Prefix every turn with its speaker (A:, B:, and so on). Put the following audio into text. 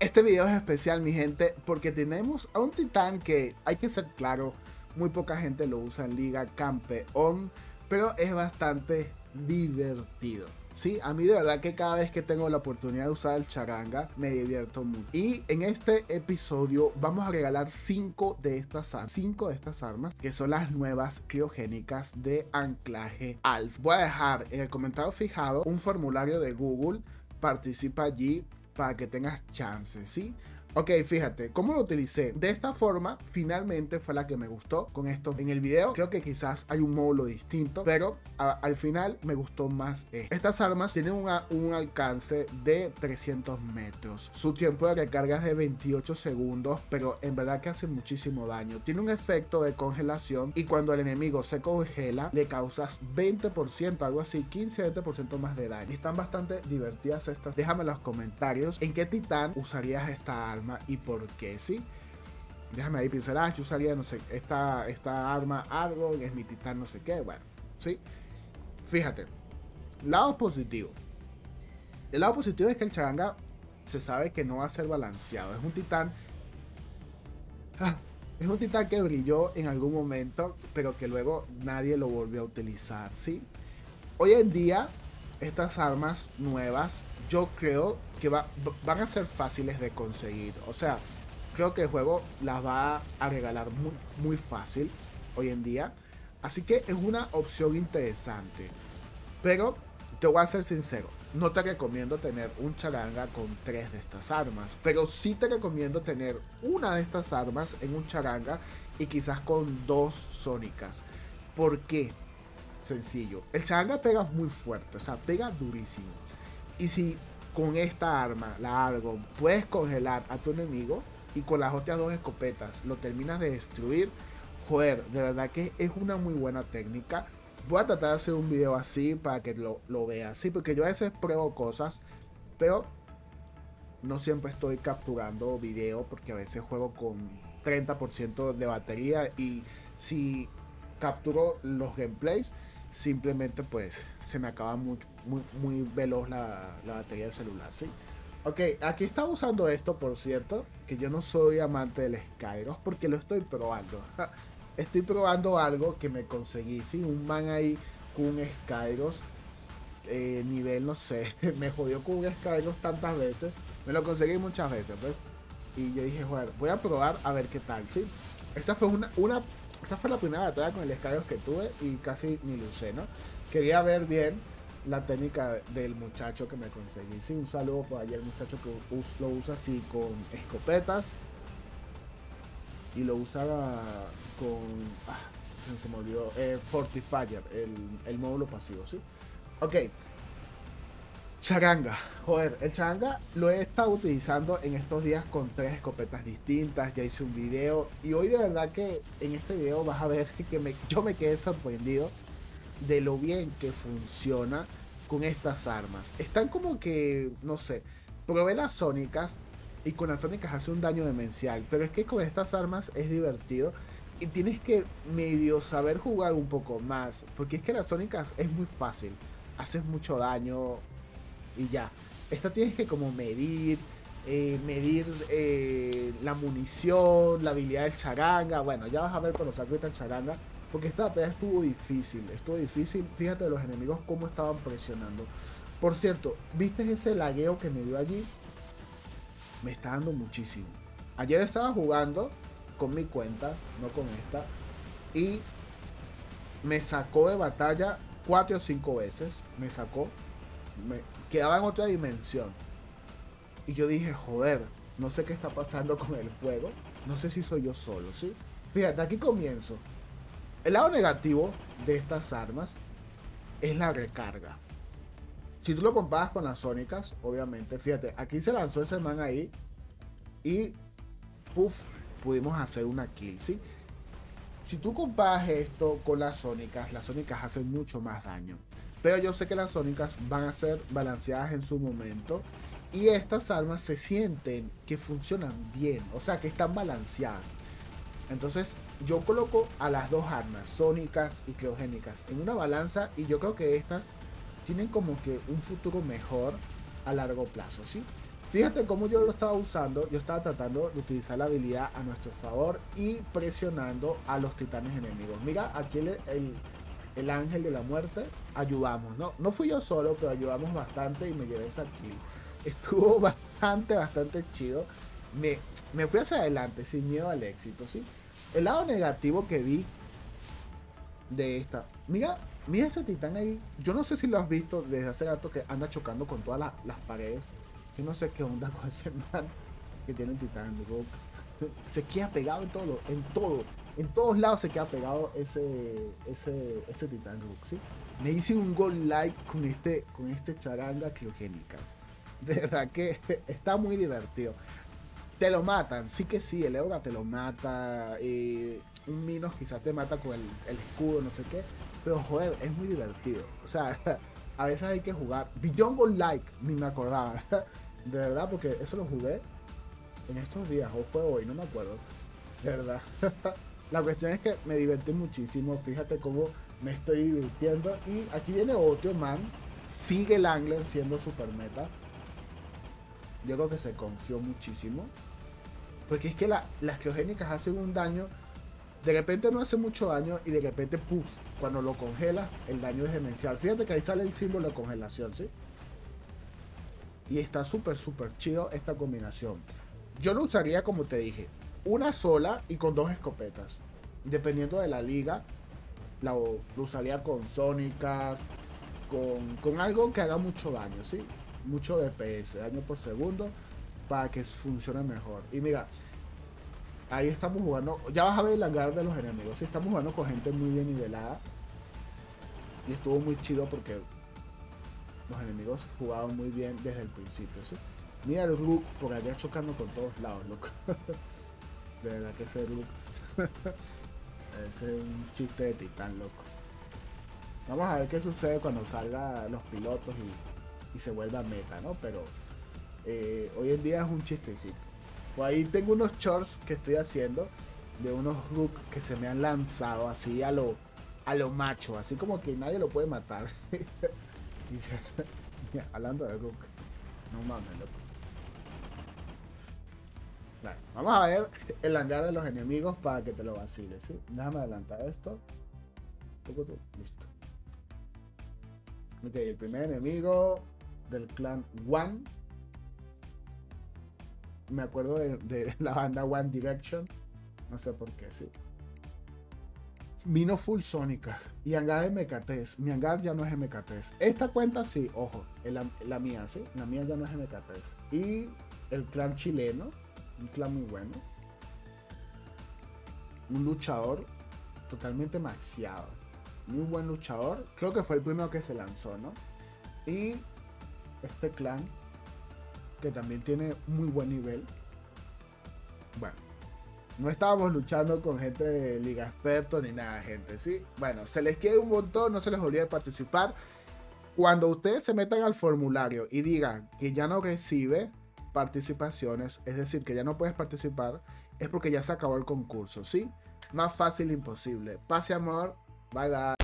A: Este video es especial, mi gente, porque tenemos a un titán que, hay que ser claro, muy poca gente lo usa en Liga Campeón, pero es bastante divertido. Sí, a mí de verdad que cada vez que tengo la oportunidad de usar el charanga me divierto mucho. Y en este episodio vamos a regalar 5 de estas armas, 5 de estas armas que son las nuevas criogénicas de anclaje ALF. Voy a dejar en el comentario fijado un formulario de Google, participa allí para que tengas chance, ¿sí? Ok, fíjate, ¿cómo lo utilicé? De esta forma, finalmente fue la que me gustó con esto en el video. Creo que quizás hay un módulo distinto, pero al final me gustó más Estas armas tienen un alcance de 300 metros. Su tiempo de recarga es de 28 segundos, pero en verdad que hace muchísimo daño. Tiene un efecto de congelación y cuando el enemigo se congela, le causas 20%, algo así, 15-20% más de daño. Están bastante divertidas estas. Déjame en los comentarios en qué titán usarías esta arma y por qué, ¿sí? Déjame ahí pensar, ah, yo usaría, no sé, esta, esta arma algo es mi titán, no sé qué, bueno, ¿sí? Fíjate, lado positivo. El lado positivo es que el charanga se sabe que no va a ser balanceado. Es un titán... Ah, es un titán que brilló en algún momento, pero que luego nadie lo volvió a utilizar, ¿sí? Hoy en día, estas armas nuevas yo creo que va, van a ser fáciles de conseguir. O sea, creo que el juego las va a regalar muy, muy fácil hoy en día. Así que es una opción interesante. Pero te voy a ser sincero, no te recomiendo tener un charanga con tres de estas armas. Pero sí te recomiendo tener una de estas armas en un charanga y quizás con dos sónicas. ¿Por qué? Sencillo. El charanga pega muy fuerte, o sea, pega durísimo. Y si con esta arma, la Argo, puedes congelar a tu enemigo y con las otras dos escopetas lo terminas de destruir, joder, de verdad que es una muy buena técnica. Voy a tratar de hacer un video así para que lo, lo veas, sí, porque yo a veces pruebo cosas, pero no siempre estoy capturando video porque a veces juego con 30% de batería y si capturo los gameplays simplemente pues se me acaba muy, muy, muy veloz la, batería del celular, ¿sí? Ok, aquí está usando esto, por cierto, que yo no soy amante del Skyros porque lo estoy probando. estoy probando algo que me conseguí, ¿sí? Un man ahí con un Skyros, eh, nivel, no sé, me jodió con un Skyros tantas veces. Me lo conseguí muchas veces, pues. Y yo dije, joder, voy a probar a ver qué tal, ¿sí? Esta fue una esta fue la primera batalla con el Skyros que tuve y casi ni lucé, ¿no? Quería ver bien la técnica del muchacho que me conseguí. Sí, un saludo por allá el muchacho que lo usa así con escopetas. Y lo usaba con. Ah, se me olvidó. Eh, Fortifier, el, el módulo pasivo, ¿sí? Ok. Charanga. Joder, el charanga lo he estado utilizando en estos días con tres escopetas distintas. Ya hice un video. Y hoy de verdad que en este video vas a ver que yo me quedé sorprendido de lo bien que funciona con estas armas. Están como que, no sé, probé las sónicas y con las sónicas hace un daño demencial. Pero es que con estas armas es divertido. Y tienes que medio saber jugar un poco más. Porque es que las sónicas es muy fácil. Haces mucho daño y ya. Esta tienes que como medir, eh, medir eh, la munición, la habilidad del charanga. Bueno, ya vas a ver cuando saco esta charanga. Porque esta batalla estuvo difícil, estuvo difícil. Fíjate los enemigos cómo estaban presionando. Por cierto, ¿viste ese lagueo que me dio allí? Me está dando muchísimo. Ayer estaba jugando con mi cuenta, no con esta. Y me sacó de batalla cuatro o cinco veces. Me sacó me quedaba en otra dimensión. Y yo dije, joder, no sé qué está pasando con el juego. No sé si soy yo solo, ¿sí? Fíjate, aquí comienzo. El lado negativo de estas armas es la recarga. Si tú lo comparas con las sónicas, obviamente, fíjate, aquí se lanzó ese man ahí y puff, pudimos hacer una kill, ¿sí? Si tú comparas esto con las sónicas, las sónicas hacen mucho más daño. Pero yo sé que las sónicas van a ser balanceadas en su momento. Y estas armas se sienten que funcionan bien. O sea, que están balanceadas. Entonces yo coloco a las dos armas, sónicas y criogénicas, en una balanza. Y yo creo que estas tienen como que un futuro mejor a largo plazo. ¿sí? Fíjate cómo yo lo estaba usando. Yo estaba tratando de utilizar la habilidad a nuestro favor y presionando a los titanes enemigos. Mira, aquí el, el, ángel de la muerte ayudamos. No, no fui yo solo, pero ayudamos bastante y me llevé esa kill. Estuvo bastante, bastante chido. Me, me fui hacia adelante sin miedo al éxito, ¿sí? El lado negativo que vi de esta. Mira, mira ese titán ahí. Yo no sé si lo has visto desde hace rato que anda chocando con todas las paredes. Yo no sé qué onda con ese man que tiene el titán. Se queda pegado en todo, en todo. En todos lados se queda pegado ese, ese, ese titán ¿sí? Me hice un gol like con este, con este charanga criogénicas. De verdad que está muy divertido. Te lo matan, sí que sí, el Eura te lo mata. Y un Minos quizás te mata con el, escudo, no sé qué. Pero joder, es muy divertido. O sea, a veces hay que jugar. Beyond Gold Like, ni me acordaba. De verdad, porque eso lo jugué en estos días, o fue hoy, no me acuerdo. De verdad. La cuestión es que me divertí muchísimo. Fíjate cómo me estoy divirtiendo. Y aquí viene otro man. Sigue el Angler siendo super meta. Yo creo que se confió muchísimo. Porque es que las criogénicas hacen un daño. De repente no hace mucho daño y de repente, puff, cuando lo congelas, el daño es demencial. Fíjate que ahí sale el símbolo de congelación, ¿sí? Y está súper, súper chido esta combinación. Yo lo usaría, como te dije, una sola y con dos escopetas. Dependiendo de la liga, la, usaría con sónicas, con, con algo que haga mucho daño, ¿sí? Mucho DPS, daño por segundo para que funcione mejor. Y mira, ahí estamos jugando. Ya vas a ver el hangar de los enemigos. Sí, estamos jugando con gente muy bien nivelada. Y estuvo muy chido porque los enemigos jugaban muy bien desde el principio. ¿sí? Mira el look por allá chocando con todos lados, loco. de verdad que ese look. ese es un chiste de titán, loco. Vamos a ver qué sucede cuando salga los pilotos y, y se vuelva meta, ¿no? Pero eh, hoy en día es un chistecito. Pues ahí tengo unos shorts que estoy haciendo de unos looks que se me han lanzado así a lo, a lo macho, así como que nadie lo puede matar. hablando de look, no mames, loco. Vamos a ver el hangar de los enemigos para que te lo vaciles, ¿sí? Déjame adelantar esto. Listo. Ok, el primer enemigo del clan One me acuerdo de, la banda One Direction. No sé por qué, sí. Vino full Sónica y hangar MKTs. Mi hangar ya no es MKTs. Esta cuenta sí, ojo, la, la, mía, sí. La mía ya no es MKTs. Y el clan chileno, un clan muy bueno. Un luchador totalmente maxiado. Muy buen luchador. Creo que fue el primero que se lanzó, ¿no? Y este clan que también tiene muy buen nivel. Bueno, no estábamos luchando con gente de Liga Experto ni nada, gente, ¿sí? Bueno, se les queda un montón, no se les olvide participar. Cuando ustedes se metan al formulario y digan que ya no recibe participaciones, es decir, que ya no puedes participar, es porque ya se acabó el concurso, ¿sí? Más fácil imposible. Pase amor. Bye bye.